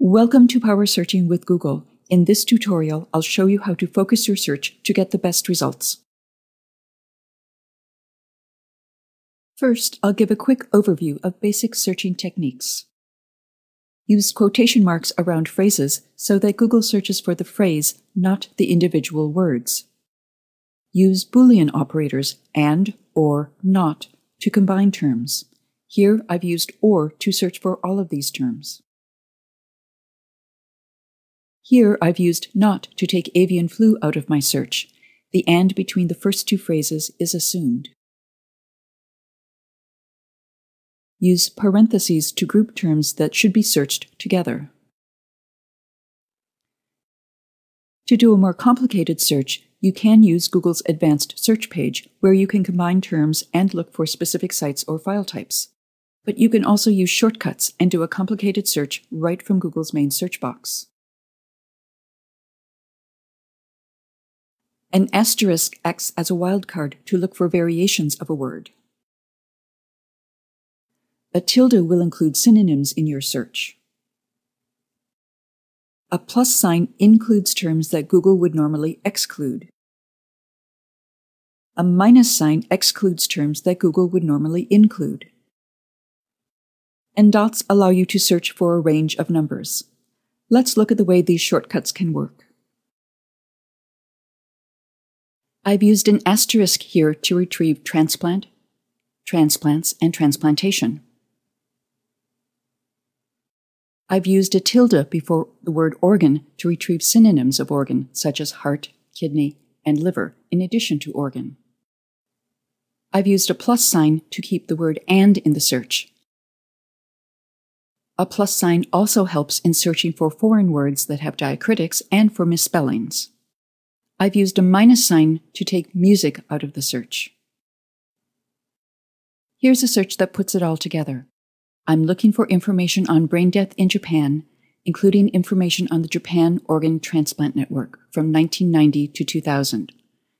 Welcome to Power Searching with Google. In this tutorial, I'll show you how to focus your search to get the best results. First, I'll give a quick overview of basic searching techniques. Use quotation marks around phrases so that Google searches for the phrase, not the individual words. Use Boolean operators and, or, not to combine terms. Here I've used OR to search for all of these terms. Here I've used not to take avian flu out of my search. The and between the first two phrases is assumed. Use parentheses to group terms that should be searched together. To do a more complicated search, you can use Google's advanced search page, where you can combine terms and look for specific sites or file types. But you can also use shortcuts and do a complicated search right from Google's main search box. An asterisk acts as a wildcard to look for variations of a word. A tilde will include synonyms in your search. A plus sign includes terms that Google would normally exclude. A minus sign excludes terms that Google would normally include. And dots allow you to search for a range of numbers. Let's look at the way these shortcuts can work. I've used an asterisk here to retrieve transplant, transplants, and transplantation. I've used a tilde before the word organ to retrieve synonyms of organ, such as heart, kidney, and liver, in addition to organ. I've used a plus sign to keep the word and in the search. A plus sign also helps in searching for foreign words that have diacritics and for misspellings. I've used a minus sign to take music out of the search. Here's a search that puts it all together. I'm looking for information on brain death in Japan, including information on the Japan Organ Transplant Network from 1990 to 2000.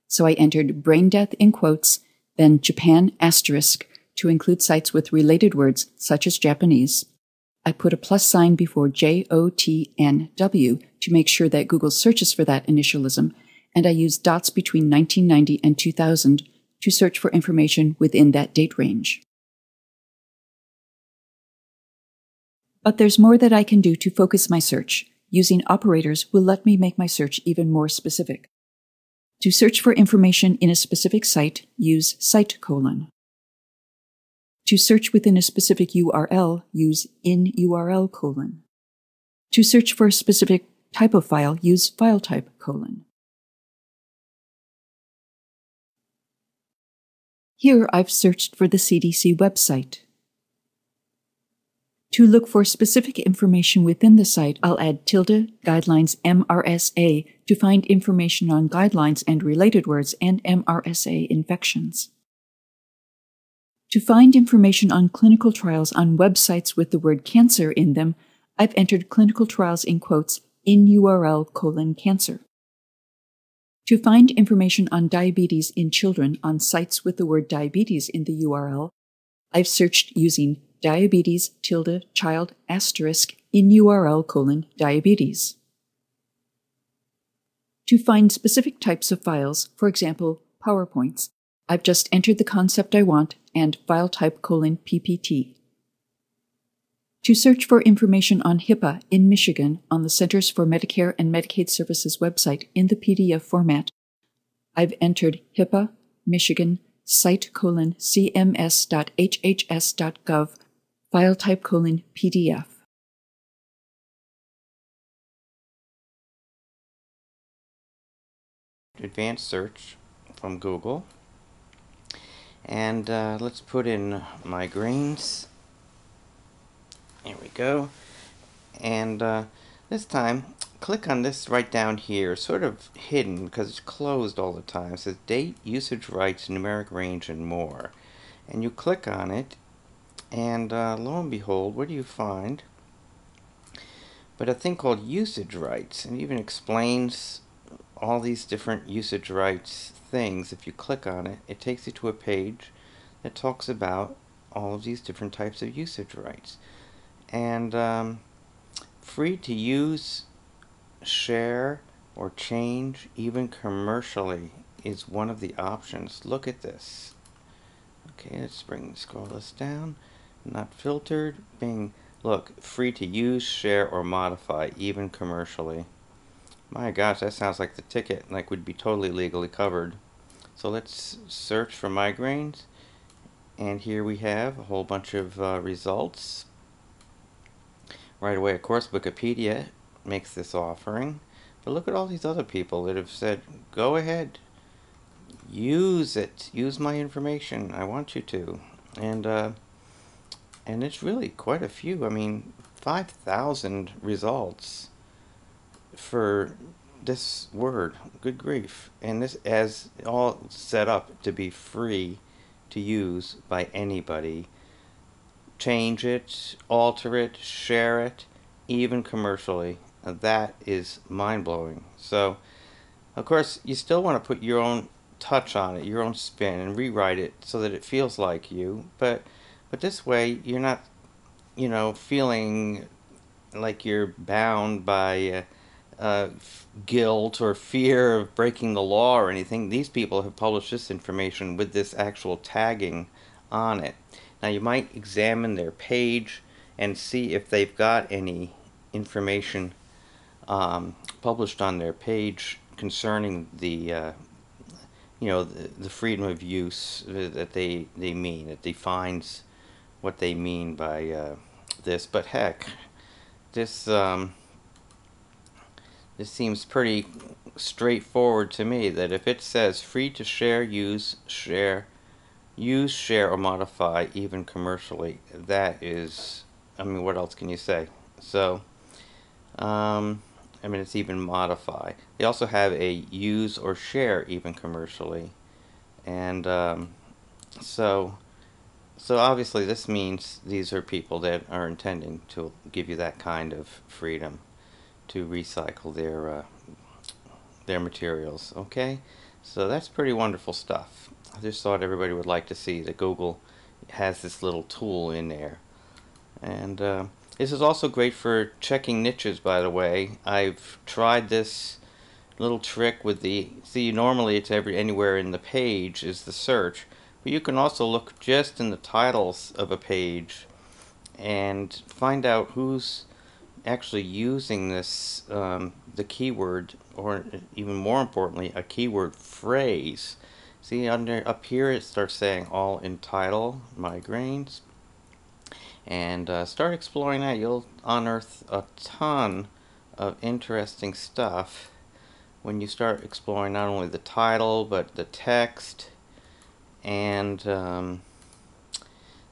So I entered brain death in quotes, then Japan asterisk to include sites with related words such as Japanese. I put a plus sign before J O T N W to make sure that Google searches for that initialism and I used dots between 1990 and 2000 to search for information within that date range. But there's more that I can do to focus my search. Using operators will let me make my search even more specific. To search for information in a specific site, use site colon. To search within a specific URL, use in URL colon. To search for a specific type of file, use file type colon. Here I've searched for the CDC website. To look for specific information within the site, I'll add tilde guidelines MRSA to find information on guidelines and related words and MRSA infections. To find information on clinical trials on websites with the word cancer in them, I've entered clinical trials in quotes in URL colon cancer. To find information on diabetes in children on sites with the word diabetes in the URL, I've searched using diabetes tilde child asterisk in URL colon diabetes. To find specific types of files, for example, PowerPoints, I've just entered the concept I want and file type colon PPT. To search for information on HIPAA in Michigan on the Centers for Medicare and Medicaid Services website in the PDF format, I've entered HIPAA, Michigan, site colon cms.hhs.gov, file type colon PDF. Advanced search from Google. And uh, let's put in migraines there we go. And uh, this time, click on this right down here, sort of hidden because it's closed all the time. It says date, usage rights, numeric range, and more. And you click on it, and uh, lo and behold, what do you find? But a thing called usage rights, and even explains all these different usage rights things. If you click on it, it takes you to a page that talks about all of these different types of usage rights. And um, free to use, share, or change even commercially is one of the options. Look at this. Okay, let's bring scroll this down. Not filtered, being look, free to use, share, or modify, even commercially. My gosh, that sounds like the ticket, like we'd be totally legally covered. So let's search for migraines. And here we have a whole bunch of uh, results. Right away, of course, Wikipedia makes this offering. But look at all these other people that have said, go ahead, use it, use my information, I want you to. And, uh, and it's really quite a few. I mean, 5,000 results for this word. Good grief. And this as all set up to be free to use by anybody. Change it, alter it, share it, even commercially. That is mind blowing. So, of course, you still want to put your own touch on it, your own spin, and rewrite it so that it feels like you. But, but this way, you're not, you know, feeling like you're bound by. Uh, uh, guilt or fear of breaking the law or anything. These people have published this information with this actual tagging on it. Now you might examine their page and see if they've got any information um, published on their page concerning the uh, you know the, the, freedom of use that they they mean it defines what they mean by uh, this. But heck this um, this seems pretty straightforward to me that if it says free to share, use, share, use, share, or modify, even commercially, that is, I mean, what else can you say? So, um, I mean, it's even modify. They also have a use or share, even commercially. And um, so, so obviously this means these are people that are intending to give you that kind of freedom to recycle their uh, their materials. Okay, so that's pretty wonderful stuff. I just thought everybody would like to see that Google has this little tool in there, and uh, this is also great for checking niches. By the way, I've tried this little trick with the see normally it's every anywhere in the page is the search but you can also look just in the titles of a page and find out who's actually using this, um, the keyword, or even more importantly, a keyword phrase. See, under up here it starts saying all in title, migraines. And uh, start exploring that. You'll unearth a ton of interesting stuff when you start exploring not only the title, but the text and um,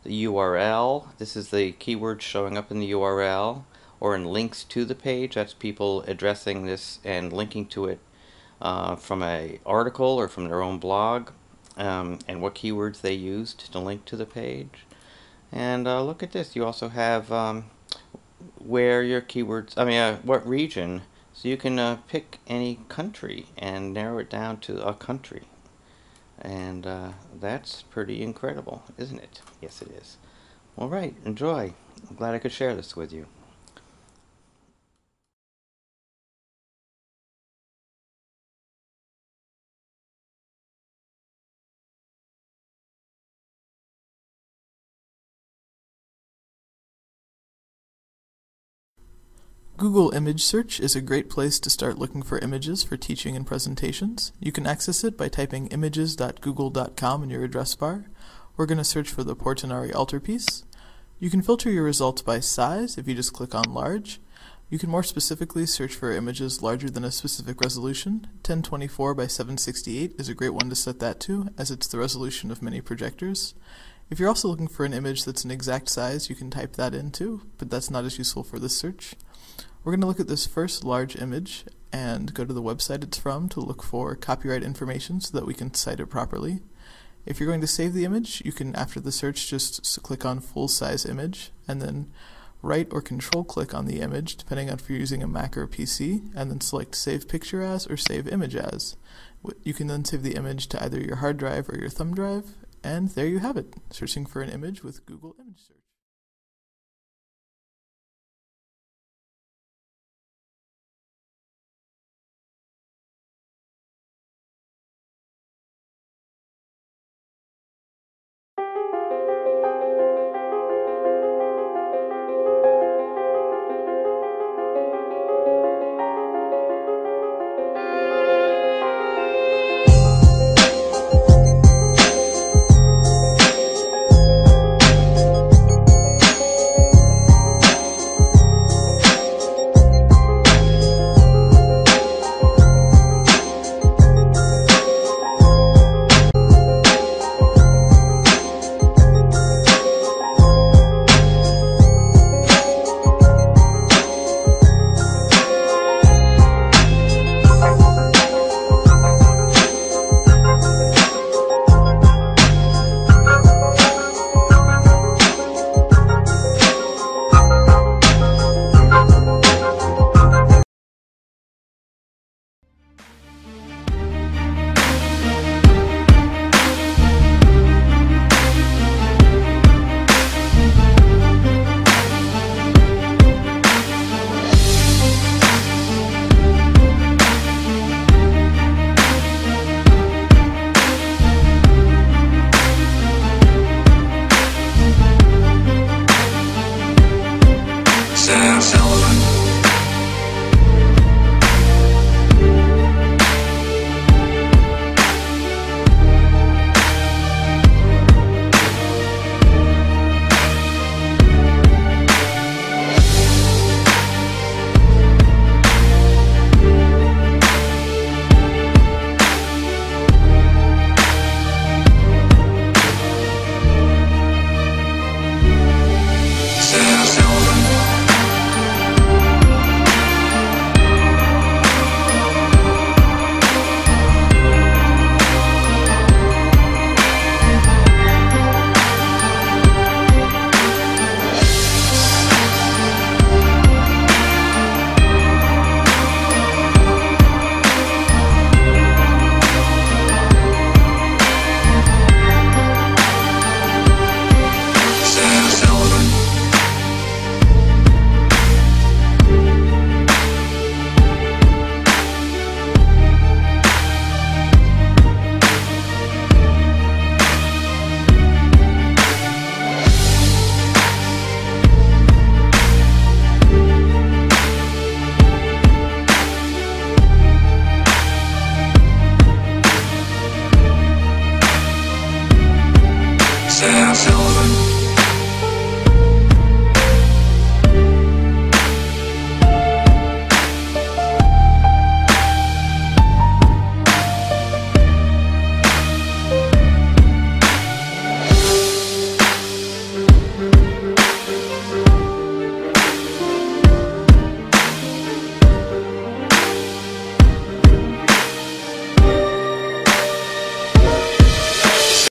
the URL. This is the keyword showing up in the URL or in links to the page. That's people addressing this and linking to it uh, from a article or from their own blog um, and what keywords they used to link to the page. And uh, look at this. You also have um, where your keywords, I mean, uh, what region. So you can uh, pick any country and narrow it down to a country. And uh, that's pretty incredible, isn't it? Yes, it is. All right, enjoy. I'm glad I could share this with you. Google Image Search is a great place to start looking for images for teaching and presentations. You can access it by typing images.google.com in your address bar. We're going to search for the Portinari altarpiece. You can filter your results by size if you just click on large. You can more specifically search for images larger than a specific resolution. 1024 by 768 is a great one to set that to, as it's the resolution of many projectors. If you're also looking for an image that's an exact size, you can type that in too, but that's not as useful for this search. We're going to look at this first large image and go to the website it's from to look for copyright information so that we can cite it properly. If you're going to save the image, you can, after the search, just click on full size image and then right or control click on the image, depending on if you're using a Mac or a PC, and then select Save Picture As or Save Image As. You can then save the image to either your hard drive or your thumb drive, and there you have it, searching for an image with Google Image Search.